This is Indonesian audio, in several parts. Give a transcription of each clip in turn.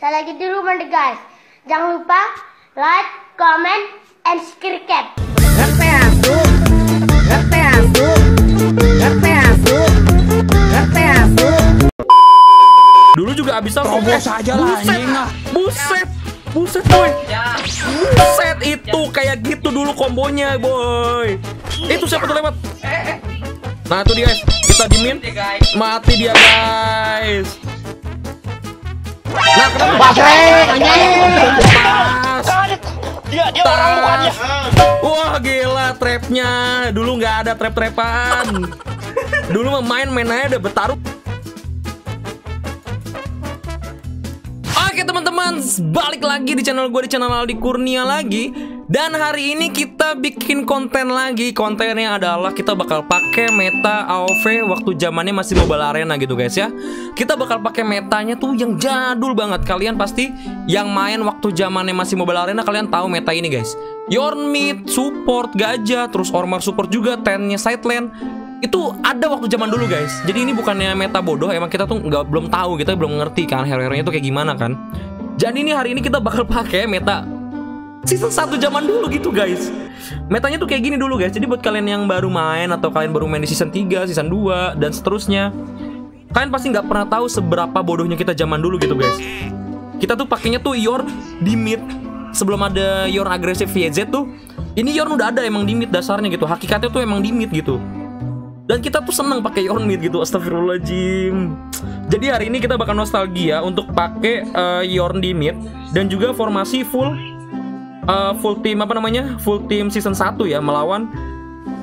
Kita lagi di rumah nih guys. Jangan lupa like, comment, and subscribe. Ngerti? Ngerti? Ngerti? Ngerti? Dulu juga abis Terobos aja lah, Buset, anjing ah. buset, buset boy. Buset itu kayak gitu dulu kombonya boy. Itu siapa tuh lewat? Nah tuh dia guys, kita dimin. Mati dia guys. Dia dia orang. Wah gila trapnya. Dulu nggak ada trap-trapan. Dulu mah main-main aja udah bertaruh. Oke teman-teman, balik lagi di channel gue di channel Aldi Kurnia lagi. Dan hari ini kita bikin konten lagi. Kontennya adalah kita bakal pakai meta AoV waktu zamannya masih Mobile Arena gitu guys ya. Kita bakal pakai metanya tuh yang jadul banget. Kalian pasti yang main waktu zamannya masih Mobile Arena kalian tahu meta ini guys. Yorn mid, support gajah, terus Ormar support juga, tennya side lane itu ada waktu zaman dulu guys jadi ini bukannya meta bodoh emang kita tuh nggak belum tahu kita belum ngerti kan hero-heronya tuh kayak gimana kan jadi ini hari ini kita bakal pakai meta season 1 zaman dulu gitu guys. Metanya tuh kayak gini dulu guys. Jadi buat kalian yang baru main atau kalian baru main di season 3 season 2 dan seterusnya kalian pasti nggak pernah tahu seberapa bodohnya kita zaman dulu gitu guys. Kita tuh pakainya tuh Yorn di mid. Sebelum ada Yorn agresif VZ tuh ini Yorn udah ada emang di mid dasarnya gitu. Hakikatnya tuh emang di mid gitu. Dan kita tuh seneng pakai Yorn mid gitu. Astagfirullahaladzim. Jadi hari ini kita bakal nostalgia untuk pakai Yorn di mid dan juga formasi full eh, full team apa namanya? Full team season 1 ya melawan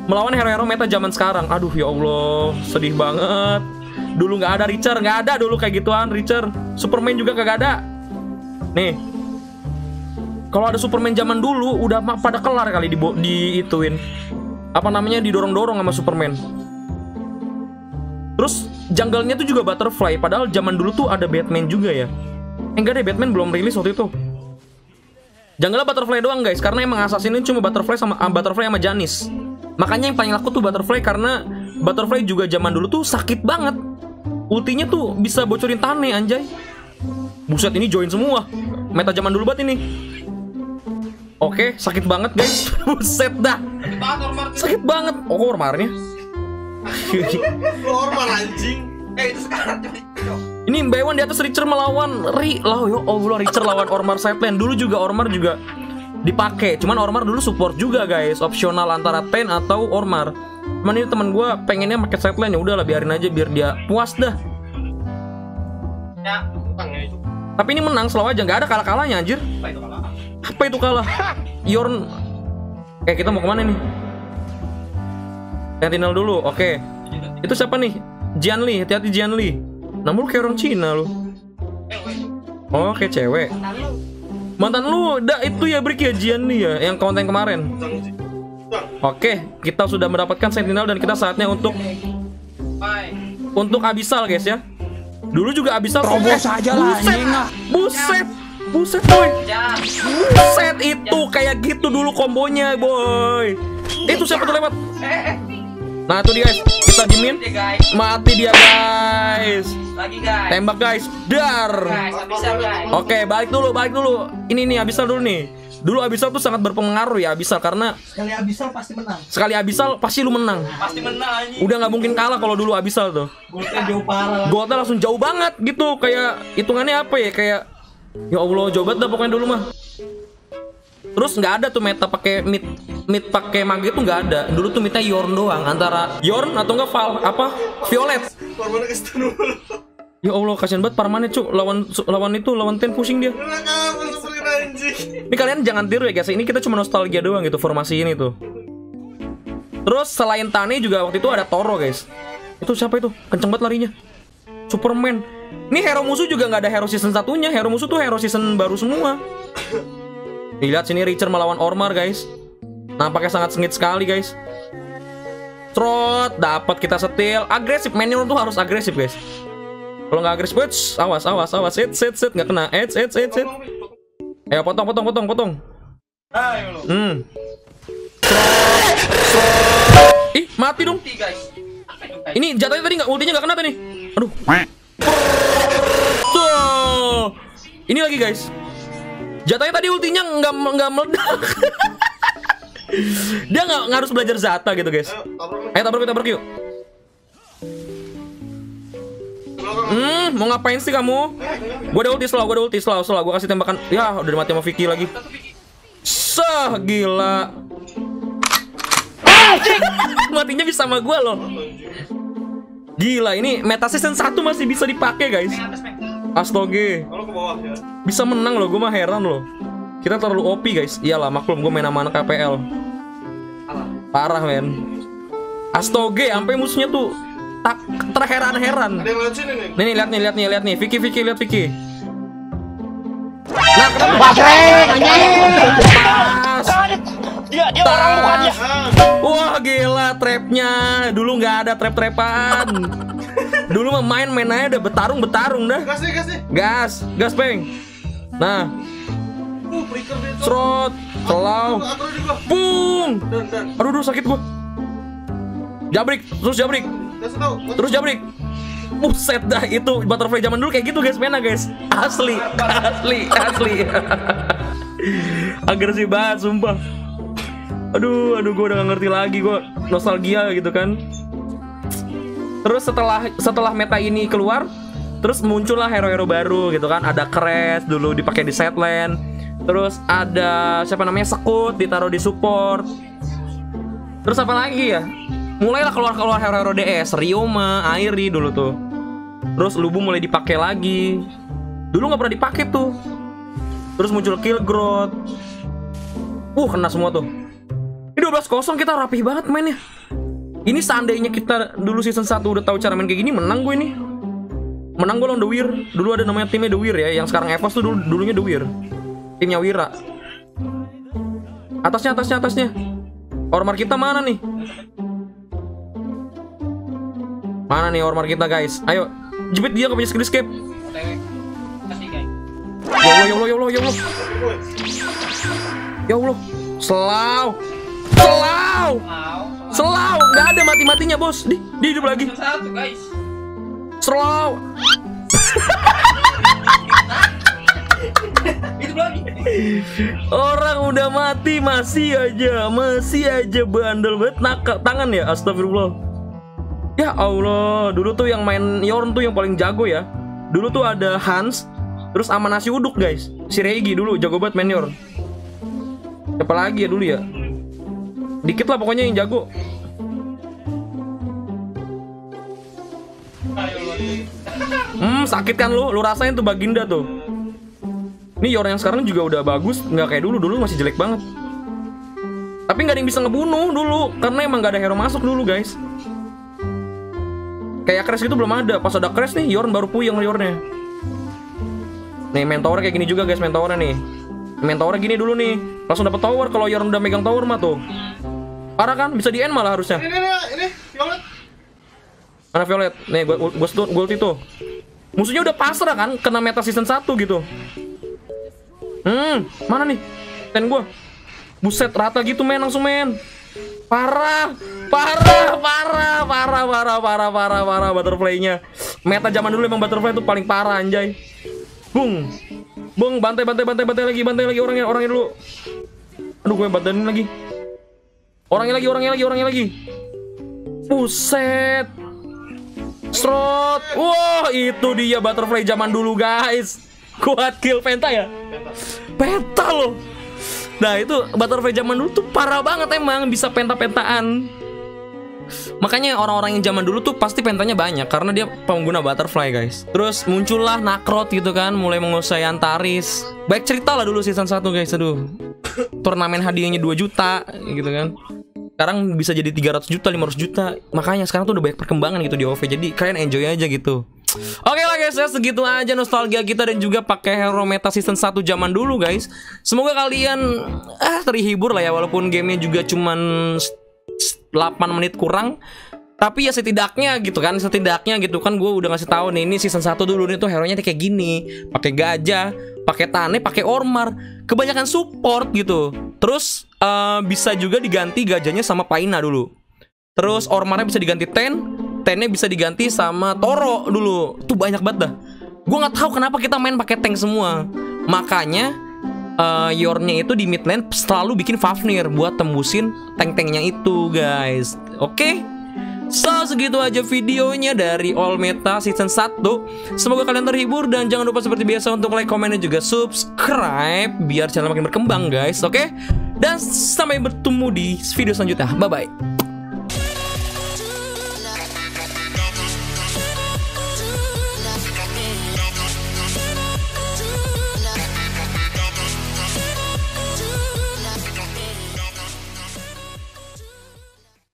melawan hero-hero meta zaman sekarang. Aduh ya Allah sedih banget. Dulu nggak ada Richard nggak ada dulu kayak gituan Richard. Superman juga kagak ada. Nih. Kalau ada Superman zaman dulu udah pada kelar kali di ituin apa namanya didorong-dorong sama Superman. Terus jungle-nya tuh juga butterfly. Padahal zaman dulu tuh ada Batman juga ya. Eh, Enggak deh Batman belum rilis waktu itu Jungle butterfly doang guys Karena emang assassin ini cuma butterfly sama ah, butterfly sama Janis. Makanya yang paling laku tuh butterfly Karena butterfly juga zaman dulu tuh sakit banget. Ultinya tuh bisa bocorin tane anjay. Buset ini join semua. Meta zaman dulu banget ini. Oke sakit banget guys. Buset dah. Sakit banget. Oh ormarnya normal anjing. Eh itu sekarang Ini Mbak Ewan di atas Richard melawan Ri. Lah yo Allah Richard lawan Ormar sideline dulu juga Ormar juga dipakai. Cuman Ormar dulu support juga guys. Opsional antara Ten atau Ormar. Cuman ini teman gue pengennya pakai sideline ya udahlah biarin aja biar dia puas dah. Ya ya tapi ini menang selalu aja. Nggak ada kalah kalahnya anjir. Apa itu kalah? Apa itu kalah? Yorn Oke kita mau ke mana nih Sentinel dulu oke. Itu siapa nih? Jian Li. Hati-hati Jian Li namun lu kayak orang Cina lu eh Oh, kayak cewek. Mantan lu, dah itu ya Brick ya Jian nih ya, yang konten kemarin. Oke, kita sudah mendapatkan Sentinel dan kita saatnya untuk untuk Abyssal guys ya. Dulu juga Abyssal. Terobos Eh, aja lah, buset, anjing ah. buset, buset boy. ya Buset itu kayak gitu dulu kombonya boy. Itu siapa tuh lewat? Nah tuh dia guys, kita dimin. Mati dia guys. lagi guys Tembak guys, dar. Oke, balik dulu, balik dulu. Ini nih Abyssal dulu nih. Dulu Abyssal tuh sangat berpengaruh ya Abyssal karena Sekali Abisal pasti menang. sekali Abyssal pasti lu menang. pasti menang anjing Udah nggak mungkin kalah kalau dulu Abyssal tuh. Golnya jauh parah. Goldnya langsung jauh banget gitu. Kayak hitungannya apa ya? Kayak ya Allah jauh banget dah pokoknya dulu mah. Terus nggak ada tuh meta pakai mid mid pakai mage tuh nggak ada. Dulu tuh midnya Yorn doang antara Yorn atau enggak Val apa Violet. Ya Allah kasihan banget Parmane cu lawan lawan itu lawan Ten pusing dia. Ini kalian jangan tiru ya guys. Ini kita cuma nostalgia doang gitu formasi ini tuh. Terus selain Tane juga waktu itu ada Toro guys. Itu siapa itu? Kenceng banget larinya. Superman. Ini hero musuh juga nggak ada hero season satunya. Hero musuh tuh hero season baru semua. Nih, lihat sini Richard melawan Ormar guys. Nampaknya sangat sengit sekali guys. Trot, dapat kita setil. Agresif, mainnya tuh harus agresif guys. Kalau nggak agresif, wits, awas, awas, awas, sit, sit, sit, nggak kena, et, et, et, et. Ayo potong, potong, potong, potong. Hmm. Ih, mati dong. Ini jatuhnya tadi nggak ultinya nggak kena tadi. Aduh. Tuh. Ini lagi guys. Jatanya tadi ultinya nggak nggak meledak. Dia nggak nggak harus belajar Zata gitu guys. Ayo, tabrak. Ayo tabrak yuk. Hmm, mau ngapain sih kamu? Gue udah ulti slow, gue udah ulti slow, slow. Gue kasih tembakan. Ya, udah mati sama Vicky lagi. Sah, gila. Matinya bisa sama gue loh. Gila, ini meta season 1 masih bisa dipakai guys. Astoge, Kalau ke bawah ya. Bisa menang loh, gue mah heran loh. Kita terlalu OP guys. Iyalah, maklum gue main sama anak KPL. Parah men. Astoge, sampai musuhnya tuh tak terheran-heran. Nih. Nih, lihat nih, lihat nih, lihat nih. Vicky, Vicky, lihat Vicky. Nah, kenapa? Dia dia orang bukan Wah, gila trapnya. Dulu nggak ada trap-trapan. Dulu mah main main aja udah betarung betarung dah. gas nih, gas nih. Gas, gas peng. Nah, di gua. pung. Aduh, aduh sakit gua. Jabrik, terus jabrik, terus jabrik. Buset dah itu butterfly zaman dulu kayak gitu guys, mainnya guys. Asli, asli, asli. Agresif banget sumpah. Aduh, aduh gue udah gak ngerti lagi gue nostalgia gitu kan. Terus setelah setelah meta ini keluar, terus muncullah hero-hero baru gitu kan. Ada Crash dulu dipakai di setland. Terus ada siapa namanya Sekut ditaruh di support. Terus apa lagi ya? Mulailah keluar-keluar hero-hero DS, Ryoma, Airi dulu tuh. Terus Lubu mulai dipakai lagi. Dulu nggak pernah dipakai tuh. Terus muncul Killgrowth. Uh, kena semua tuh. Ini 12-0 kita rapih banget mainnya. Ini seandainya kita dulu season 1 udah tahu cara main kayak gini, menang gue ini. Menang gue lawan The Weir. Dulu ada namanya timnya The Weir ya, yang sekarang Evos tuh dulu, dulunya The Weir. Timnya Wira. Atasnya, atasnya, atasnya. Ormar kita mana nih? Mana nih Ormar kita guys? Ayo, jepit dia ke punya skill escape. Ya Allah, ya Allah, ya Allah, ya Allah. Ya Allah. Selau. Selau. Selau. Nggak ada mati-matinya, bos. Di, di hidup lagi. Satu guys. Lagi. Orang udah mati masih aja, masih aja bandel banget nakal tangan ya. Astagfirullah. Ya Allah, dulu tuh yang main Yorn tuh yang paling jago ya. Dulu tuh ada Hans, terus sama nasi uduk guys. Si Reigi dulu jago banget main Yorn. Siapa ya dulu ya? Dikit lah pokoknya yang jago. Sakit kan lu? Lu rasain tuh Baginda tuh. Ini Yorn yang sekarang juga udah bagus, nggak kayak dulu. Dulu masih jelek banget. Tapi nggak ada yang bisa ngebunuh dulu, karena emang nggak ada hero masuk dulu guys. Kayak Crash gitu belum ada. Pas ada Crash nih, Yorn baru puyeng Yornnya. Nih mentornya kayak gini juga guys, mentornya nih. Mentornya gini dulu nih. Langsung dapat tower kalau Yorn udah megang tower mah tuh. Parah kan? Bisa di end malah harusnya. Ini ini ini Violet. Mana Violet? Nih gua gua, gua ulti tuh. Musuhnya udah pasrah kan kena meta season 1 gitu. Hmm, mana nih? Ten gua. Buset rata gitu men langsung men. Parah, parah, parah, parah, parah, parah, parah, parah butterfly-nya. Meta zaman dulu emang butterfly itu paling parah anjay. Bung. Bung, bantai, bantai, bantai, bantai lagi, bantai lagi orangnya, orangnya dulu. Aduh, gue bantainin lagi. Orangnya lagi, orangnya lagi, orangnya lagi. Buset. Srot. Wah, itu dia butterfly zaman dulu, guys. Kuat kill penta ya? Penta loh. Nah, itu butterfly zaman dulu tuh parah banget emang bisa penta-pentaan. Makanya orang-orang yang zaman dulu tuh pasti pentanya banyak karena dia pengguna butterfly guys. Terus muncullah Nakrot gitu kan, mulai menguasai Antaris. Baik cerita lah dulu season 1 guys, aduh. Turnamen hadiahnya 2 juta gitu kan. Sekarang bisa jadi 300 juta, 500 juta. Makanya sekarang tuh udah banyak perkembangan gitu di OV. Jadi kalian enjoy aja gitu. Oke lah guys, ya segitu aja nostalgia kita dan juga pakai hero meta season 1 zaman dulu guys. Semoga kalian ah terhibur lah ya walaupun gamenya juga cuman 8 menit kurang tapi ya setidaknya gitu kan setidaknya gitu kan gue udah ngasih tahu nih ini season 1 dulu nih tuh hero nya kayak gini pakai gajah pakai tane pakai ormar kebanyakan support gitu terus eh, bisa juga diganti gajahnya sama paina dulu terus ormarnya bisa diganti ten tennya bisa diganti sama toro dulu tuh banyak banget dah Gue nggak tahu kenapa kita main pakai tank semua. Makanya eh, Yornya itu di mid lane selalu bikin Fafnir buat tembusin tank-tanknya itu, guys. Oke? So, segitu aja videonya dari All Meta Season 1 Semoga kalian terhibur dan jangan lupa seperti biasa untuk like, komen, dan juga subscribe Biar channel makin berkembang guys, oke? Dan sampai bertemu di video selanjutnya, bye-bye